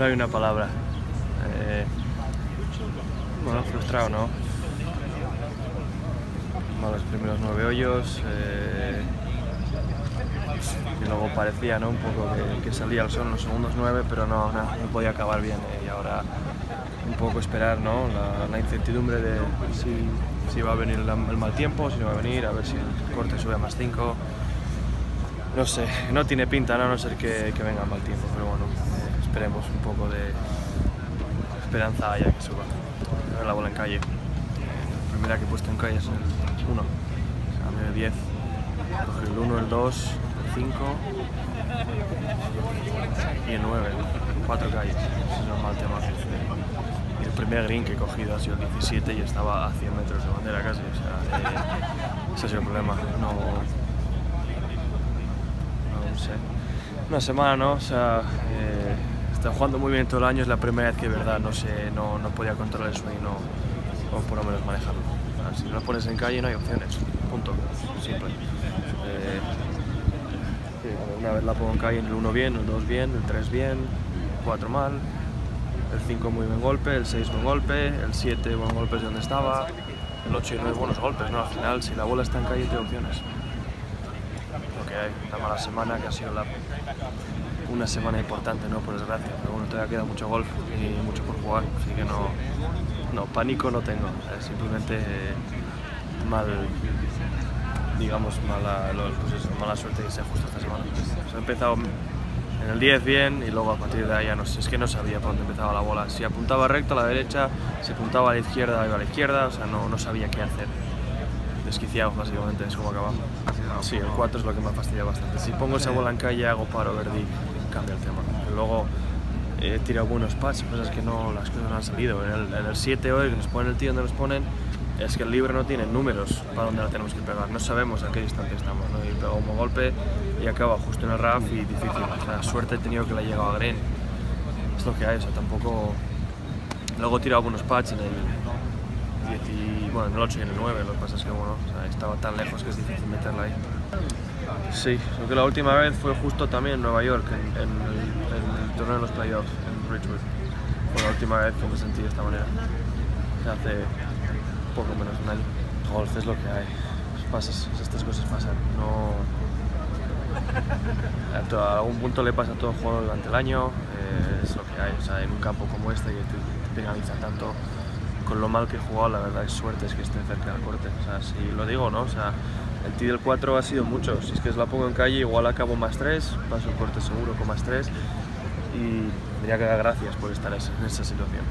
No hay una palabra. Eh, bueno, frustrado, ¿no? Malos primeros nueve hoyos. Eh, y luego parecía ¿no? un poco que, salía el sol en los segundos nueve, pero no, no, podía acabar bien. Eh, y ahora un poco esperar ¿no? la, incertidumbre de si, va a venir el, mal tiempo, si no va a venir, a ver si el corte sube a más cinco. No sé, no tiene pinta, ¿no? a no ser que, que venga el mal tiempo, pero bueno, esperemos un poco de esperanza ya que suba. A ver la bola en calle. La primera que he puesto en calle es el 1, a mí 10. el 1, el 2, 5 y el 9, 4 calles, ese es el mal tema. Y el primer green que he cogido ha sido el 17 y estaba a 100 metros de bandera casi, o sea, eh, ese ha sido el problema. No, no sé. Una semana, ¿no? O sea, eh, está jugando muy bien todo el año, es la primera vez que de verdad no, sé, no, no podía controlar el swing o, o por lo menos manejarlo. Si no lo pones en calle no hay opciones, punto, simple. Eh, una vez la pongo en calle el 1 bien, el 2 bien, el 3 bien, el 4 mal, el 5 muy buen golpe, el 6 buen golpe, el 7 buen golpe es donde estaba, el 8 y 9 buenos golpes, ¿no? Al final, si la bola está en calle, tiene opciones. Lo que hay, una mala semana que ha sido la, una semana importante, ¿no? Por desgracia, pero bueno, todavía queda mucho golf y mucho por jugar, así que no, no pánico no tengo, simplemente eh, mal digamos, mala, pues mala suerte que sea justo esta semana. Se ha empezado en el 10 bien y luego a partir de ahí ya no sé, es que no sabía por dónde empezaba la bola. Si apuntaba recto a la derecha, si apuntaba a la izquierda, iba a la izquierda, o sea, no, no sabía qué hacer. Desquiciado, básicamente, es como acabamos. Sí, el 4 es lo que me ha fastidiado bastante. Si pongo esa bola en calle, hago paro verdi, cambia el tema. luego he tirado buenos pads, cosas que no, las cosas no han salido. En el, en el 7 hoy, que nos ponen el tío donde nos ponen, es que el libre no tiene números para dónde la tenemos que pegar, no sabemos a qué distancia estamos, ¿no? y pego un golpe y acaba justo en el RAF y difícil, o sea, suerte he tenido que la llegado a green, es lo que hay, o sea, tampoco... Luego he tirado algunos patches en el 10 y, bueno, en el 8 y en el 9, lo que pasa es que bueno, o sea, estaba tan lejos que es difícil meterla ahí. Sí, que la última vez fue justo también en Nueva York, en, el, torneo de los playoffs, en Richwood. Fue la última vez que me sentí de esta manera. Hace poco menos de un año. Golf es lo que hay. Pasas, estas cosas pasan. No... A algún punto le pasa a todo el juego durante el año, eh, es lo que hay. O sea, en un campo como este que te, penaliza tanto, con lo mal que he jugado, la verdad es suerte es que esté cerca del corte. O sea, si lo digo, ¿no? O sea, el tee del 4 ha sido mucho. Si es que la pongo en calle, igual acabo más 3, paso el corte seguro con más 3 y diría que dar gracias por estar en esa situación.